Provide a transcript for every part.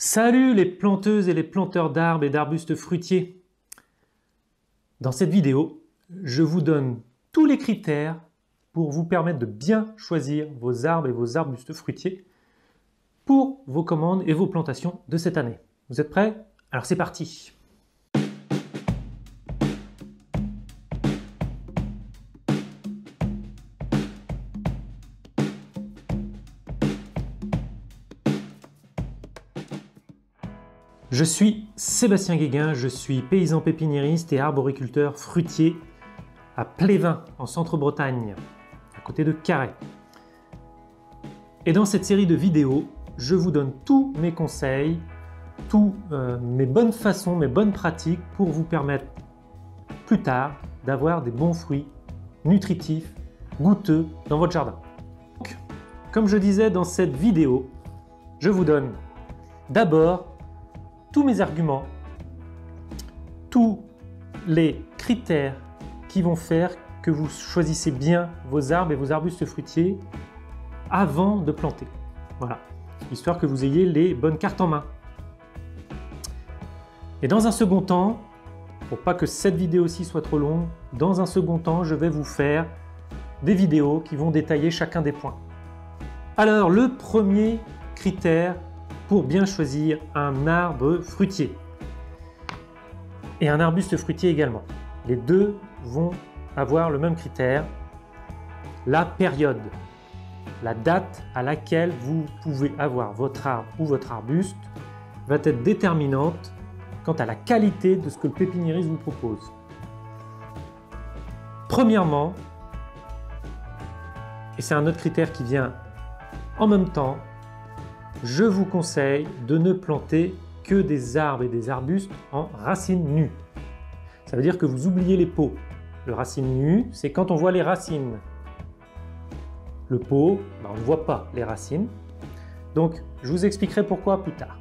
Salut les planteuses et les planteurs d'arbres et d'arbustes fruitiers. Dans cette vidéo, je vous donne tous les critères pour vous permettre de bien choisir vos arbres et vos arbustes fruitiers pour vos commandes et vos plantations de cette année. Vous êtes prêts? Alors c'est parti Je suis Sébastien Guéguin, je suis paysan pépiniériste et arboriculteur fruitier à Plévin, en centre-Bretagne, à côté de Carhaix. Et dans cette série de vidéos, je vous donne tous mes conseils, toutes euh, mes bonnes façons, mes bonnes pratiques pour vous permettre plus tard d'avoir des bons fruits nutritifs, goûteux dans votre jardin. Donc, comme je disais dans cette vidéo, je vous donne d'abord tous mes arguments, tous les critères qui vont faire que vous choisissez bien vos arbres et vos arbustes fruitiers avant de planter. Voilà, histoire que vous ayez les bonnes cartes en main. Et dans un second temps, pour pas que cette vidéo-ci soit trop longue, dans un second temps, je vais vous faire des vidéos qui vont détailler chacun des points. Alors, le premier critère pour bien choisir un arbre fruitier. Et un arbuste fruitier également. Les deux vont avoir le même critère, la période, la date à laquelle vous pouvez avoir votre arbre ou votre arbuste va être déterminante quant à la qualité de ce que le pépiniériste vous propose. Premièrement, et c'est un autre critère qui vient en même temps, je vous conseille de ne planter que des arbres et des arbustes en racines nues. Ça veut dire que vous oubliez les pots. Le racine nue, c'est quand on voit les racines. Le pot, ben, on ne voit pas les racines. Donc, je vous expliquerai pourquoi plus tard.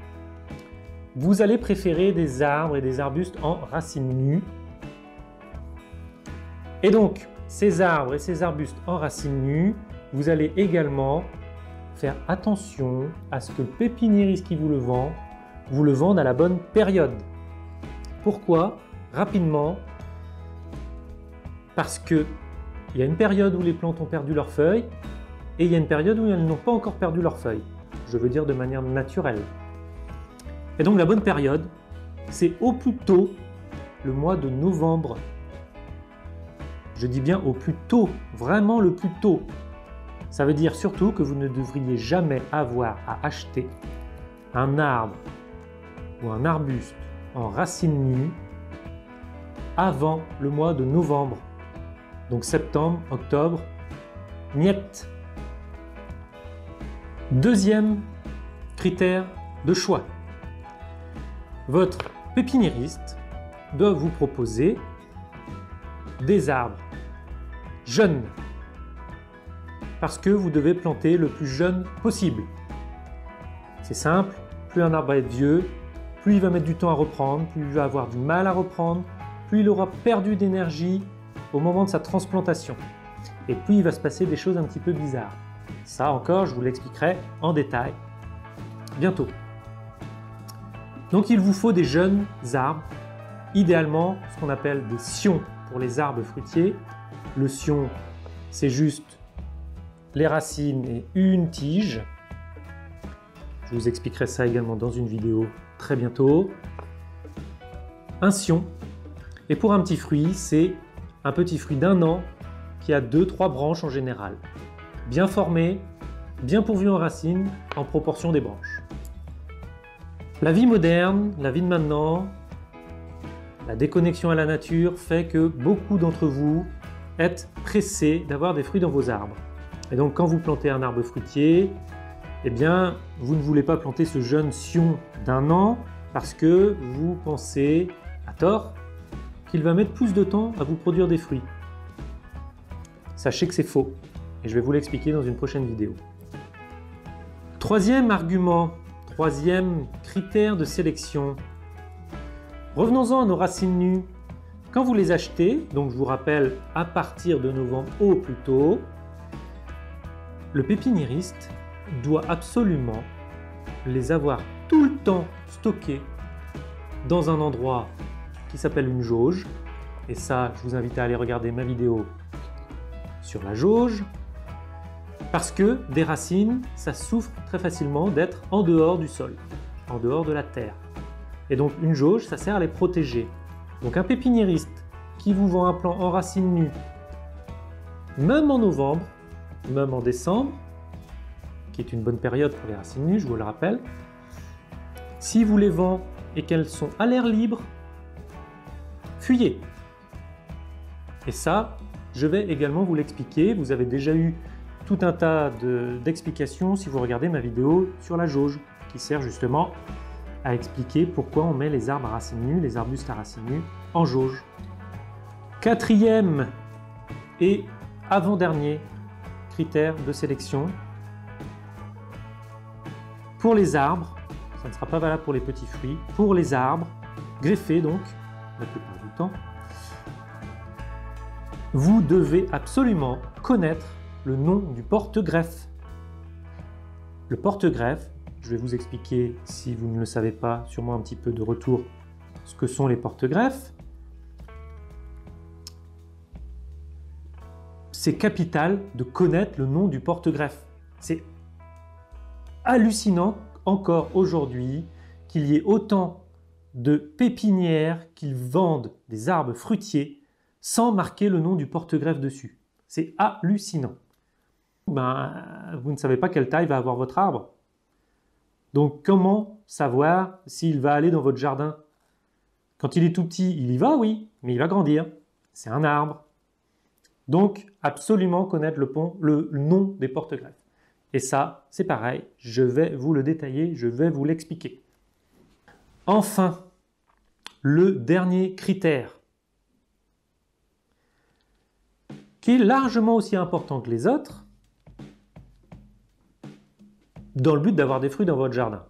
Vous allez préférer des arbres et des arbustes en racines nues. Et donc, ces arbres et ces arbustes en racines nues, vous allez également faire attention à ce que le pépiniériste qui vous le vend, vous le vende à la bonne période. Pourquoi? Rapidement, parce que il y a une période où les plantes ont perdu leurs feuilles et il y a une période où elles n'ont pas encore perdu leurs feuilles. Je veux dire de manière naturelle. Et donc la bonne période, c'est au plus tôt le mois de novembre. Je dis bien au plus tôt, vraiment le plus tôt. Ça veut dire surtout que vous ne devriez jamais avoir à acheter un arbre ou un arbuste en racine nue avant le mois de novembre. Donc septembre, octobre, niet. Deuxième critère de choix. Votre pépiniériste doit vous proposer des arbres jeunes parce que vous devez planter le plus jeune possible. C'est simple, plus un arbre être vieux, plus il va mettre du temps à reprendre, plus il va avoir du mal à reprendre, plus il aura perdu d'énergie au moment de sa transplantation. Et plus il va se passer des choses un petit peu bizarres. Ça encore, je vous l'expliquerai en détail bientôt. Donc il vous faut des jeunes arbres, idéalement ce qu'on appelle des sions pour les arbres fruitiers. Le sion, c'est juste les racines et une tige. Je vous expliquerai ça également dans une vidéo très bientôt. Un sion. Et pour un petit fruit, c'est un petit fruit d'un an qui a deux, trois branches en général. Bien formé, bien pourvu en racines, en proportion des branches. La vie moderne, la vie de maintenant, la déconnexion à la nature fait que beaucoup d'entre vous êtes pressés d'avoir des fruits dans vos arbres. Et donc quand vous plantez un arbre fruitier, eh bien, vous ne voulez pas planter ce jeune sion d'un an parce que vous pensez, à tort, qu'il va mettre plus de temps à vous produire des fruits. Sachez que c'est faux, et je vais vous l'expliquer dans une prochaine vidéo. Troisième argument, troisième critère de sélection. Revenons-en à nos racines nues. Quand vous les achetez, donc je vous rappelle à partir de novembre au plus tôt, le pépiniériste doit absolument les avoir tout le temps stockés dans un endroit qui s'appelle une jauge. Et ça, je vous invite à aller regarder ma vidéo sur la jauge. Parce que des racines, ça souffre très facilement d'être en dehors du sol, en dehors de la terre. Et donc une jauge, ça sert à les protéger. Donc un pépiniériste qui vous vend un plant en racines nues, même en novembre, même en décembre, qui est une bonne période pour les racines nues, je vous le rappelle, si vous les vend et qu'elles sont à l'air libre, fuyez. Et ça, je vais également vous l'expliquer. Vous avez déjà eu tout un tas d'explications si vous regardez ma vidéo sur la jauge, qui sert justement à expliquer pourquoi on met les arbres à racines nues, les arbustes à racines nues en jauge. Quatrième et avant-dernier critère de sélection, pour les arbres, ça ne sera pas valable pour les petits fruits, pour les arbres, greffés donc, la plupart du temps, vous devez absolument connaître le nom du porte-greffe. Le porte-greffe, je vais vous expliquer, si vous ne le savez pas, sûrement un petit peu de retour, ce que sont les porte-greffes. Capital de connaître le nom du porte-greffe. C'est hallucinant encore aujourd'hui qu'il y ait autant de pépinières qui vendent des arbres fruitiers sans marquer le nom du porte-greffe dessus. C'est hallucinant. Ben, vous ne savez pas quelle taille va avoir votre arbre. Donc comment savoir s'il va aller dans votre jardin? Quand il est tout petit, il y va, oui, mais il va grandir. C'est un arbre. Donc absolument connaître le, pont, le nom des porte-greffes. Et ça, c'est pareil, je vais vous le détailler, je vais vous l'expliquer. Enfin, le dernier critère, qui est largement aussi important que les autres, dans le but d'avoir des fruits dans votre jardin.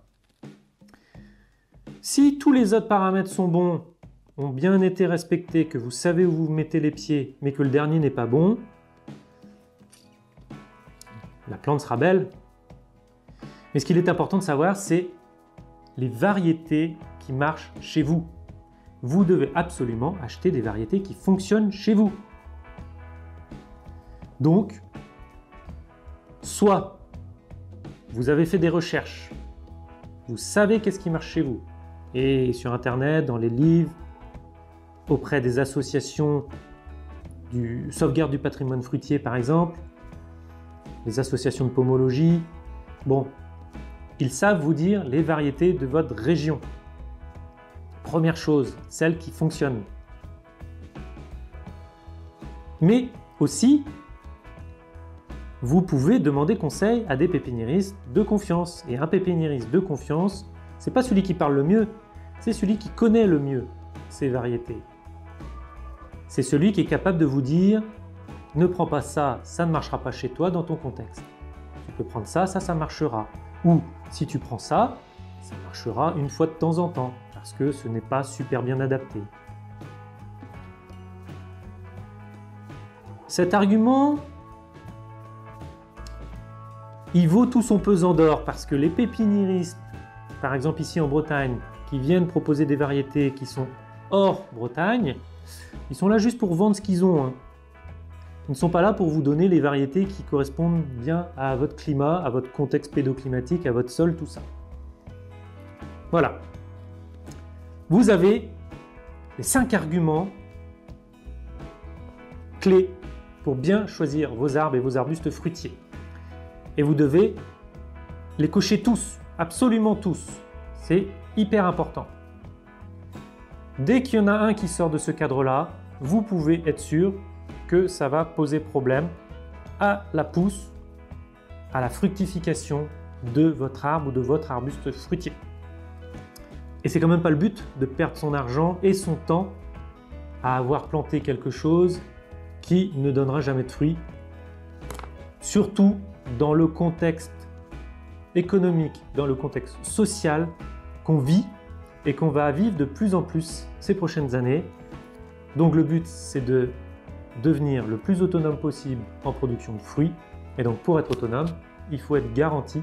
Si tous les autres paramètres sont bons, ont bien été respectés, que vous savez où vous mettez les pieds, mais que le dernier n'est pas bon, la plante sera belle. Mais ce qu'il est important de savoir, c'est les variétés qui marchent chez vous. Vous devez absolument acheter des variétés qui fonctionnent chez vous. Donc, soit vous avez fait des recherches, vous savez qu'est-ce qui marche chez vous, et sur Internet, dans les livres, auprès des associations du sauvegarde du patrimoine fruitier par exemple, les associations de pomologie. Bon, ils savent vous dire les variétés de votre région. Première chose, celles qui fonctionnent. Mais aussi, vous pouvez demander conseil à des pépiniéristes de confiance. Et un pépiniériste de confiance, c'est pas celui qui parle le mieux, c'est celui qui connaît le mieux ces variétés. C'est celui qui est capable de vous dire ne prends pas ça, ça ne marchera pas chez toi dans ton contexte. Tu peux prendre ça, ça, ça marchera. Ou si tu prends ça, ça marchera une fois de temps en temps, parce que ce n'est pas super bien adapté. Cet argument, il vaut tout son pesant d'or, parce que les pépiniéristes, par exemple ici en Bretagne, qui viennent proposer des variétés qui sont hors Bretagne, ils sont là juste pour vendre ce qu'ils ont. Hein. Ils ne sont pas là pour vous donner les variétés qui correspondent bien à votre climat, à votre contexte pédoclimatique, à votre sol, tout ça. Voilà. Vous avez les cinq arguments clés pour bien choisir vos arbres et vos arbustes fruitiers. Et vous devez les cocher tous, absolument tous. C'est hyper important. Dès qu'il y en a un qui sort de ce cadre-là, vous pouvez être sûr que ça va poser problème à la pousse, à la fructification de votre arbre ou de votre arbuste fruitier. Et c'est quand même pas le but de perdre son argent et son temps à avoir planté quelque chose qui ne donnera jamais de fruits. Surtout dans le contexte économique, dans le contexte social qu'on vit et qu'on va vivre de plus en plus ces prochaines années. Donc le but c'est de devenir le plus autonome possible en production de fruits. Et donc pour être autonome, il faut être garanti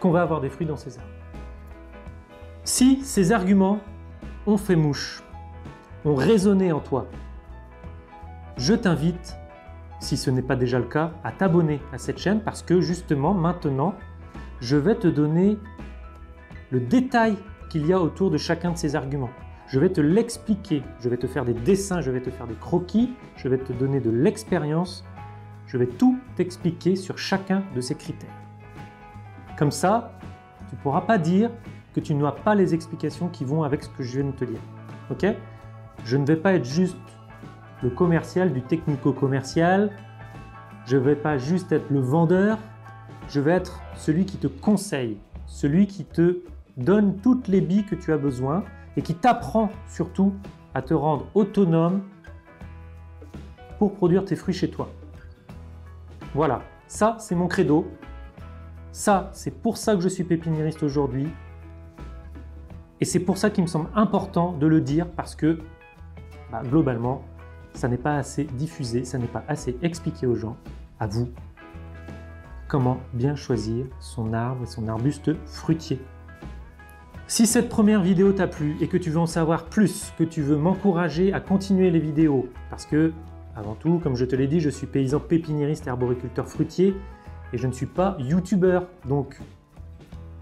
qu'on va avoir des fruits dans ces arbres. Si ces arguments ont fait mouche, ont résonné en toi, je t'invite, si ce n'est pas déjà le cas, à t'abonner à cette chaîne parce que justement maintenant, je vais te donner le détail qu'il y a autour de chacun de ces arguments. Je vais te l'expliquer, je vais te faire des dessins, je vais te faire des croquis, je vais te donner de l'expérience, je vais tout t'expliquer sur chacun de ces critères. Comme ça, tu ne pourras pas dire que tu n'as pas les explications qui vont avec ce que je viens de te dire. Ok? Je ne vais pas être juste le commercial du technico-commercial, je ne vais pas juste être le vendeur, je vais être celui qui te conseille, celui qui te donne toutes les billes que tu as besoin et qui t'apprend surtout à te rendre autonome pour produire tes fruits chez toi. Voilà, ça c'est mon credo. Ça, c'est pour ça que je suis pépiniériste aujourd'hui. Et c'est pour ça qu'il me semble important de le dire parce que bah, globalement, ça n'est pas assez diffusé, ça n'est pas assez expliqué aux gens, à vous, comment bien choisir son arbre et son arbuste fruitier. Si cette première vidéo t'a plu et que tu veux en savoir plus, que tu veux m'encourager à continuer les vidéos, parce que, avant tout, comme je te l'ai dit, je suis paysan pépiniériste et fruitier, et je ne suis pas youtubeur, donc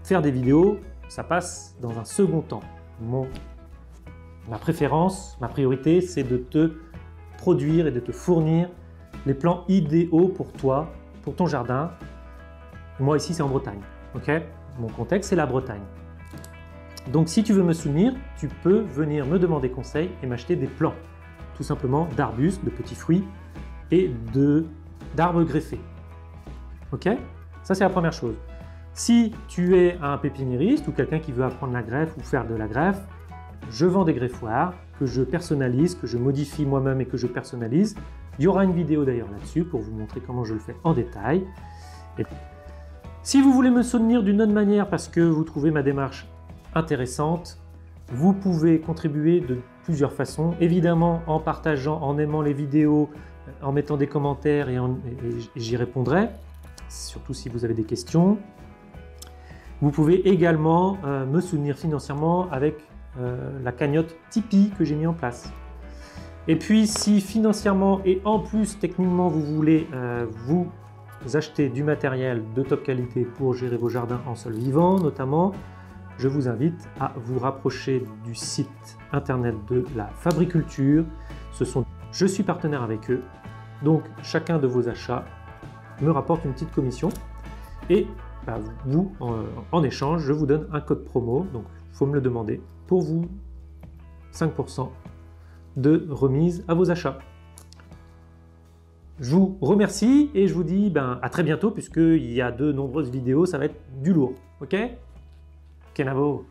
faire des vidéos, ça passe dans un second temps. Mon, ma préférence, ma priorité, c'est de te produire et de te fournir les plans idéaux pour toi, pour ton jardin. Moi ici, c'est en Bretagne. ok? Mon contexte, c'est la Bretagne. Donc si tu veux me soutenir, tu peux venir me demander conseil et m'acheter des plants, tout simplement d'arbustes, de petits fruits et d'arbres greffés. Ok? Ça c'est la première chose. Si tu es un pépiniériste ou quelqu'un qui veut apprendre la greffe ou faire de la greffe, je vends des greffoirs que je personnalise, que je modifie moi-même et que je personnalise. Il y aura une vidéo d'ailleurs là-dessus pour vous montrer comment je le fais en détail. si vous voulez me soutenir d'une autre manière parce que vous trouvez ma démarche intéressante. Vous pouvez contribuer de plusieurs façons, évidemment en partageant, en aimant les vidéos, en mettant des commentaires et, j'y répondrai, surtout si vous avez des questions. Vous pouvez également euh, me soutenir financièrement avec euh, la cagnotte Tipeee que j'ai mis en place. Et puis si financièrement et en plus techniquement vous voulez euh, vous acheter du matériel de top qualité pour gérer vos jardins en sol vivant notamment, je vous invite à vous rapprocher du site internet de la Fabriculture. Ce je suis partenaire avec eux, donc chacun de vos achats me rapporte une petite commission et bah, vous, en, échange, je vous donne un code promo, donc il faut me le demander, pour vous 5% de remise à vos achats. Je vous remercie et je vous dis ben, à très bientôt puisqu'il y a de nombreuses vidéos, ça va être du lourd. Ok? Skinaboo.